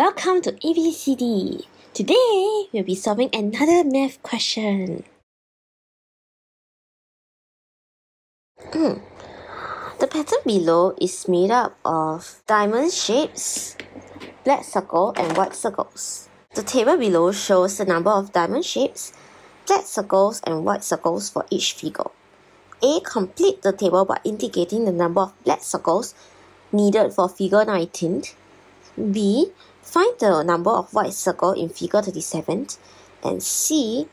Welcome to ABCD. Today, we'll be solving another math question. Hmm. The pattern below is made up of diamond shapes, black circle, and white circles. The table below shows the number of diamond shapes, black circles, and white circles for each figure. A. Complete the table by indicating the number of black circles needed for figure 19. B. Find the number of white circle in figure 37. And C.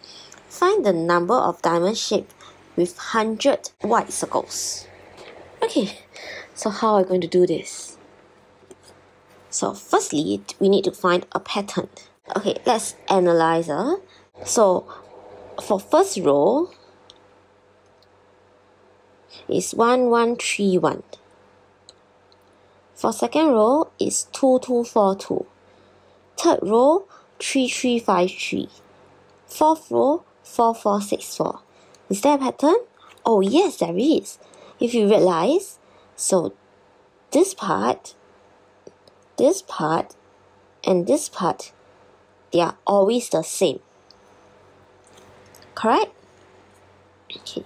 Find the number of diamond shape with 100 white circles. Okay, so how are we going to do this? So firstly, we need to find a pattern. Okay, let's analyze. Uh. So for first row, is 1131. For second row is 2242. Third row 3353. Fourth row 4464. Is there a pattern? Oh yes, there is. If you realize, so this part, this part, and this part, they are always the same. Correct? Okay,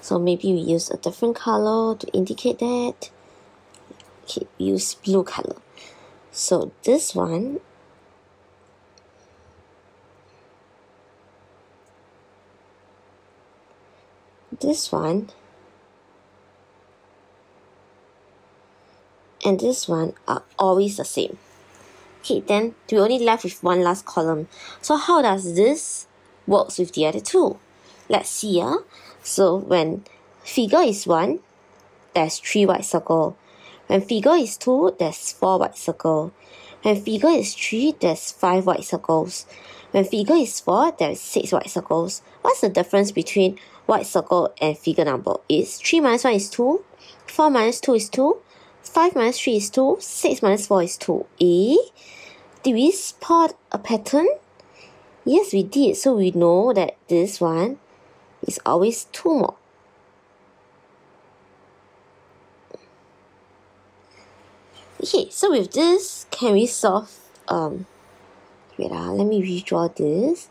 so maybe we use a different color to indicate that. Okay, use blue color. So this one this one and this one are always the same. Okay, then we only left with one last column. So how does this works with the other two? Let's see. Uh. So when figure is 1, there's 3 white circle. When figure is 2, there's 4 white circle. When figure is 3, there's 5 white circles. When figure is 4, there's 6 white circles. What's the difference between white circle and figure number? Is 3 minus 1 is 2, 4 minus 2 is 2, 5 minus 3 is 2, 6 minus 4 is 2. Eh? Did we spot a pattern? Yes, we did. So we know that this one is always 2 more. Okay, so with this, can we solve, um, wait ah, let me redraw this,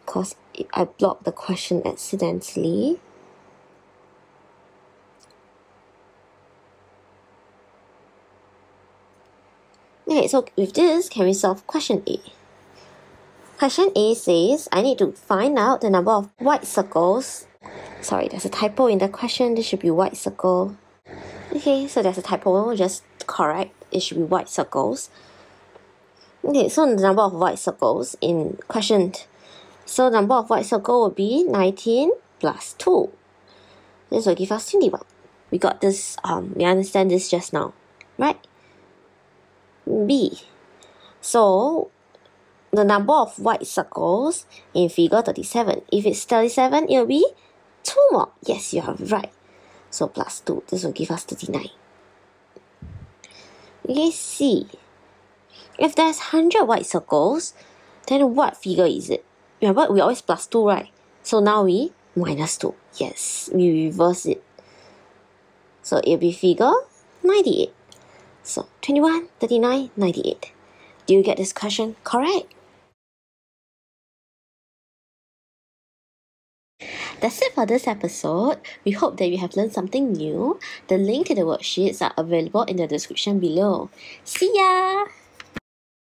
because I blocked the question accidentally. Okay, so with this, can we solve question A? Question A says, I need to find out the number of white circles. Sorry, there's a typo in the question. This should be white circle. Okay, so there's a typo. Just correct. It should be white circles. Okay, so the number of white circles in question. So number of white circle will be 19 plus 2. This will give us 21. We got this, um, we understand this just now, right? B. So, the number of white circles in figure 37. If it's 37, it will be 2 more. Yes, you are right. So plus 2, this will give us 39. Okay, C. If there's 100 white circles, then what figure is it? Remember, we always plus 2, right? So now we minus 2. Yes, we reverse it. So it'll be figure 98. So 21, 39, 98. Do you get this question correct? That's it for this episode. We hope that you have learned something new. The link to the worksheets are available in the description below. See ya!